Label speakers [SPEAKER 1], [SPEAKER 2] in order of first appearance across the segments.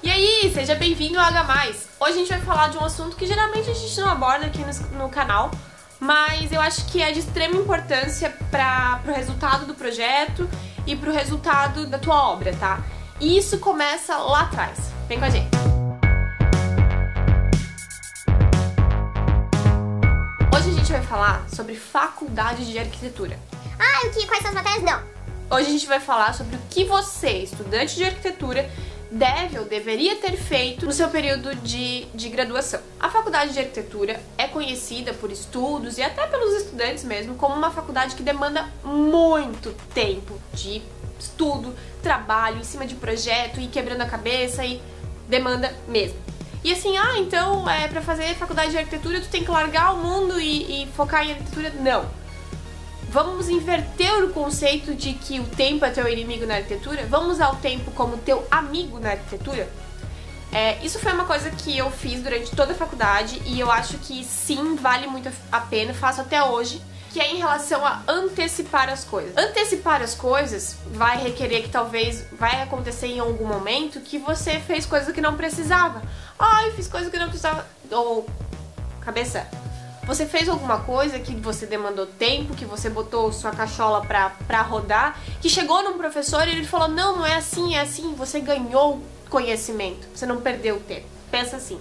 [SPEAKER 1] E aí, seja bem-vindo ao H+. Hoje a gente vai falar de um assunto que geralmente a gente não aborda aqui no, no canal, mas eu acho que é de extrema importância para o resultado do projeto e para o resultado da tua obra, tá? E isso começa lá atrás. Vem com a gente. Hoje a gente vai falar sobre faculdade de arquitetura.
[SPEAKER 2] Ah, o que? Quais são as matérias? Não.
[SPEAKER 1] Hoje a gente vai falar sobre o que você, estudante de arquitetura, deve ou deveria ter feito no seu período de, de graduação. A faculdade de arquitetura é conhecida por estudos e até pelos estudantes mesmo como uma faculdade que demanda muito tempo de estudo, trabalho em cima de projeto e quebrando a cabeça e demanda mesmo. E assim, ah, então é para fazer faculdade de arquitetura tu tem que largar o mundo e, e focar em arquitetura? Não Vamos inverter o conceito de que o tempo é teu inimigo na arquitetura? Vamos usar o tempo como teu amigo na arquitetura? É, isso foi uma coisa que eu fiz durante toda a faculdade e eu acho que sim, vale muito a pena, faço até hoje, que é em relação a antecipar as coisas. Antecipar as coisas vai requerer que talvez vai acontecer em algum momento que você fez coisa que não precisava. Ai, fiz coisa que não precisava. Ou, cabeça, você fez alguma coisa que você demandou tempo, que você botou sua cachola pra, pra rodar, que chegou num professor e ele falou: não, não é assim, é assim. Você ganhou conhecimento, você não perdeu tempo. Pensa assim.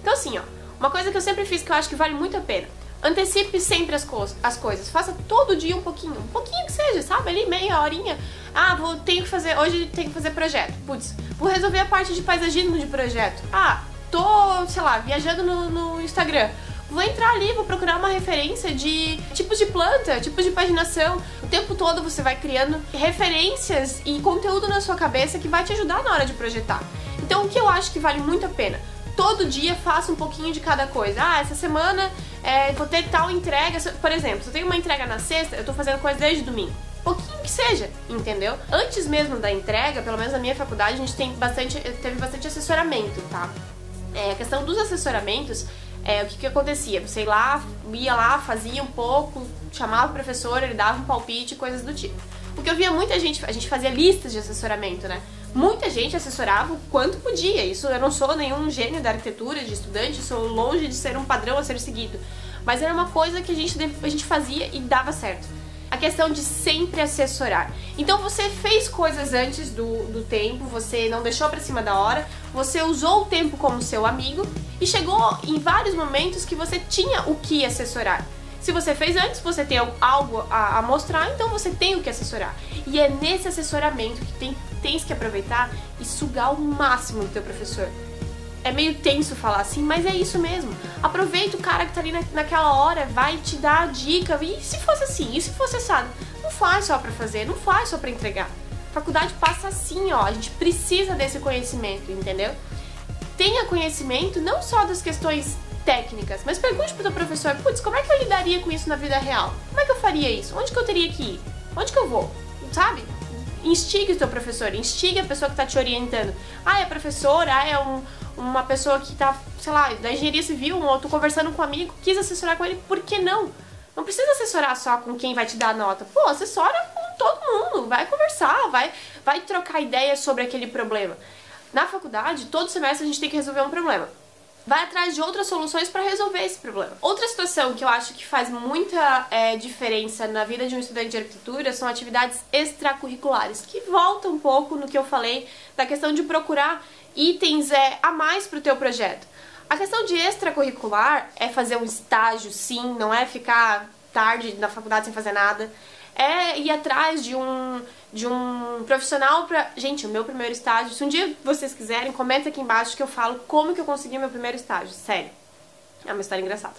[SPEAKER 1] Então, assim, ó, uma coisa que eu sempre fiz que eu acho que vale muito a pena. Antecipe sempre as, co as coisas. Faça todo dia um pouquinho. Um pouquinho que seja, sabe? Ali meia horinha. Ah, vou, tenho que fazer. Hoje tenho que fazer projeto. Putz, vou resolver a parte de paisagismo de projeto. Ah, tô, sei lá, viajando no, no Instagram vou entrar ali, vou procurar uma referência de tipos de planta, tipos de paginação. O tempo todo você vai criando referências e conteúdo na sua cabeça que vai te ajudar na hora de projetar. Então, o que eu acho que vale muito a pena? Todo dia faça um pouquinho de cada coisa. Ah, essa semana é, vou ter tal entrega. Por exemplo, se eu tenho uma entrega na sexta, eu tô fazendo coisa desde domingo pouquinho que seja, entendeu? Antes mesmo da entrega, pelo menos na minha faculdade, a gente tem bastante, teve bastante assessoramento, tá? É, a questão dos assessoramentos é, o que, que acontecia? Você ia lá, ia lá, fazia um pouco, chamava o professor, ele dava um palpite, coisas do tipo. Porque eu via muita gente, a gente fazia listas de assessoramento, né? Muita gente assessorava o quanto podia. Isso eu não sou nenhum gênio da arquitetura, de estudante, sou longe de ser um padrão a ser seguido. Mas era uma coisa que a gente, a gente fazia e dava certo questão de sempre assessorar. Então você fez coisas antes do, do tempo, você não deixou para cima da hora, você usou o tempo como seu amigo e chegou em vários momentos que você tinha o que assessorar. Se você fez antes, você tem algo a, a mostrar, então você tem o que assessorar. E é nesse assessoramento que tem, tens que aproveitar e sugar o máximo do teu professor é meio tenso falar assim, mas é isso mesmo. Aproveita o cara que tá ali na, naquela hora, vai te dar a dica. E se fosse assim? E se fosse assado? Não faz só pra fazer, não faz só pra entregar. Faculdade passa assim, ó. A gente precisa desse conhecimento, entendeu? Tenha conhecimento não só das questões técnicas, mas pergunte pro teu professor, putz, como é que eu lidaria com isso na vida real? Como é que eu faria isso? Onde que eu teria que ir? Onde que eu vou? Sabe? Instigue o teu professor, instigue a pessoa que está te orientando. Ah, é professor, ah, é um, uma pessoa que tá, sei lá, da engenharia civil, ou tô conversando com um amigo, quis assessorar com ele, por que não? Não precisa assessorar só com quem vai te dar nota. Pô, assessora com todo mundo, vai conversar, vai, vai trocar ideias sobre aquele problema. Na faculdade, todo semestre a gente tem que resolver um problema. Vai atrás de outras soluções para resolver esse problema. Outra situação que eu acho que faz muita é, diferença na vida de um estudante de arquitetura são atividades extracurriculares, que volta um pouco no que eu falei da questão de procurar itens é, a mais para o teu projeto. A questão de extracurricular é fazer um estágio, sim, não é ficar tarde na faculdade sem fazer nada. É ir atrás de um, de um profissional para. Gente, o meu primeiro estágio, se um dia vocês quiserem, comenta aqui embaixo que eu falo como que eu consegui meu primeiro estágio. Sério. É uma história engraçada.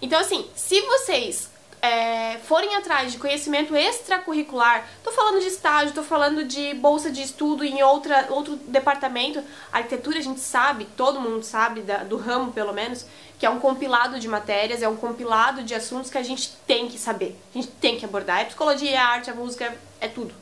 [SPEAKER 1] Então, assim, se vocês é, forem atrás de conhecimento extracurricular, tô falando de estágio, tô falando de bolsa de estudo em outra, outro departamento. Arquitetura a gente sabe, todo mundo sabe, da, do ramo pelo menos, que é um compilado de matérias, é um compilado de assuntos que a gente tem que saber, a gente tem que abordar. É psicologia, é arte, a música, é tudo,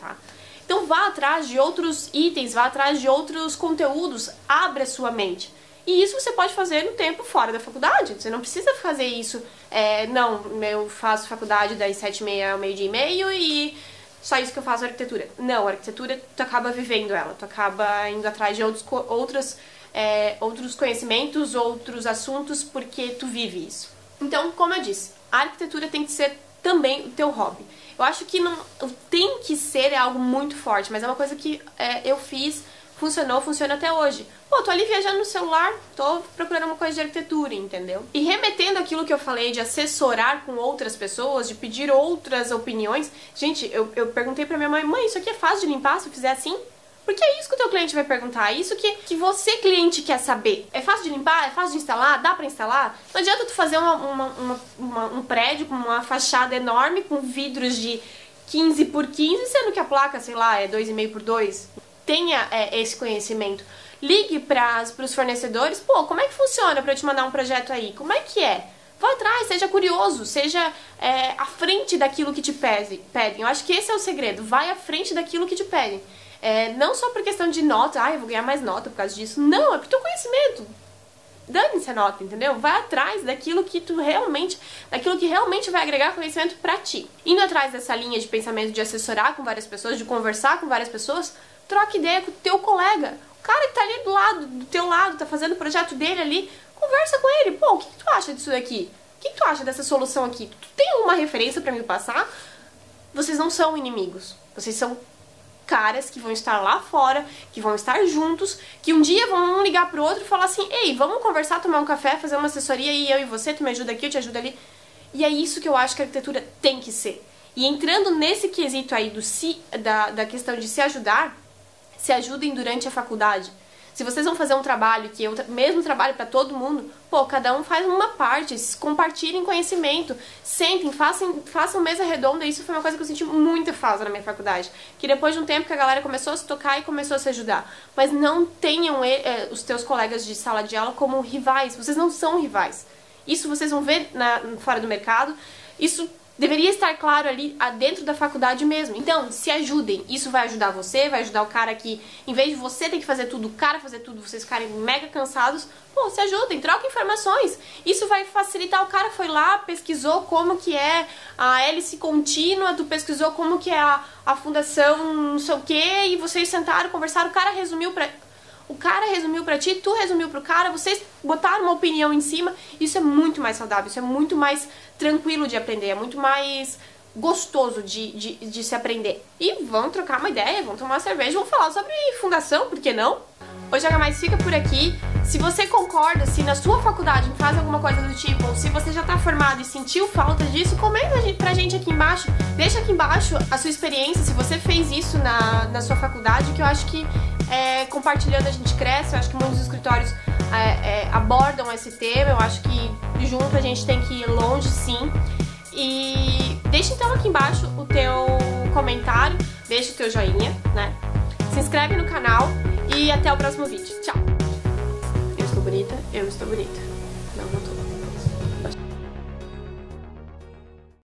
[SPEAKER 1] tá? Então vá atrás de outros itens, vá atrás de outros conteúdos, abra sua mente. E isso você pode fazer no tempo fora da faculdade. Você não precisa fazer isso. É, não, eu faço faculdade das sete e meia ao meio-dia e meio e só isso que eu faço arquitetura. Não, a arquitetura tu acaba vivendo ela, tu acaba indo atrás de outros, outros, é, outros conhecimentos, outros assuntos, porque tu vive isso. Então, como eu disse, a arquitetura tem que ser também o teu hobby. Eu acho que não tem que ser é algo muito forte, mas é uma coisa que é, eu fiz funcionou, funciona até hoje. Pô, tô ali viajando no celular, tô procurando uma coisa de arquitetura, entendeu? E remetendo aquilo que eu falei de assessorar com outras pessoas, de pedir outras opiniões. Gente, eu, eu perguntei pra minha mãe, mãe, isso aqui é fácil de limpar se eu fizer assim? Porque é isso que o teu cliente vai perguntar, é isso que, que você, cliente, quer saber. É fácil de limpar? É fácil de instalar? Dá pra instalar? Não adianta tu fazer uma, uma, uma, uma um prédio com uma fachada enorme, com vidros de 15 por 15, sendo que a placa, sei lá, é 2,5 por 2 tenha é, esse conhecimento. Ligue para os fornecedores, pô, como é que funciona para eu te mandar um projeto aí? Como é que é? Vá atrás, seja curioso, seja é, à frente daquilo que te pedem. Eu acho que esse é o segredo. Vai à frente daquilo que te pedem. É, não só por questão de nota, ah, eu vou ganhar mais nota por causa disso. Não, é por teu conhecimento. Dane-se a nota, entendeu? Vai atrás daquilo que tu realmente, daquilo que realmente vai agregar conhecimento para ti. Indo atrás dessa linha de pensamento de assessorar com várias pessoas, de conversar com várias pessoas, troca ideia com o teu colega. O cara que tá ali do lado, do teu lado, tá fazendo o projeto dele ali, conversa com ele. Pô, o que, que tu acha disso daqui? O que, que tu acha dessa solução aqui? Tu tem alguma referência para me passar? Vocês não são inimigos. Vocês são caras que vão estar lá fora, que vão estar juntos, que um dia vão um ligar pro outro e falar assim: "Ei, vamos conversar, tomar um café, fazer uma assessoria e eu e você, tu me ajuda aqui, eu te ajudo ali". E é isso que eu acho que a arquitetura tem que ser. E entrando nesse quesito aí do se, da, da questão de se ajudar, se ajudem durante a faculdade. Se vocês vão fazer um trabalho que é o mesmo trabalho para todo mundo, pô, cada um faz uma parte, compartilhem conhecimento, sentem, façam, façam mesa redonda. Isso foi uma coisa que eu senti muita falta na minha faculdade. Que depois de um tempo que a galera começou a se tocar e começou a se ajudar. Mas não tenham eh, os teus colegas de sala de aula como rivais. Vocês não são rivais. Isso vocês vão ver na, fora do mercado. Isso deveria estar claro ali dentro da faculdade mesmo. Então, se ajudem. Isso vai ajudar você, vai ajudar o cara que, em vez de você ter que fazer tudo, o cara fazer tudo, vocês ficarem mega cansados, pô, se ajudem, troquem informações. Isso vai facilitar. O cara foi lá, pesquisou como que é a hélice contínua, tu pesquisou como que é a, a fundação não sei o que, e vocês sentaram, conversaram, o cara resumiu pra o cara resumiu para ti, tu resumiu pro cara, vocês botaram uma opinião em cima. Isso é muito mais saudável, isso é muito mais tranquilo de aprender, é muito mais gostoso de, de, de se aprender. E vão trocar uma ideia, vão tomar uma cerveja, vão falar sobre fundação, por que não? Hoje a Mais fica por aqui. Se você concorda, se na sua faculdade faz alguma coisa do tipo, ou se você já está formado e sentiu falta disso, comenta pra gente aqui embaixo. Deixa aqui embaixo a sua experiência, se você fez isso na, na sua faculdade, que eu acho que é, compartilhando a gente cresce. Eu acho que muitos escritórios é, é, abordam esse tema. Eu acho que junto a gente tem que ir longe, sim. E deixa então aqui embaixo o teu comentário, deixa o teu joinha, né? Se inscreve no canal e até o próximo vídeo. Tchau! Eu estou bonita, eu estou bonita.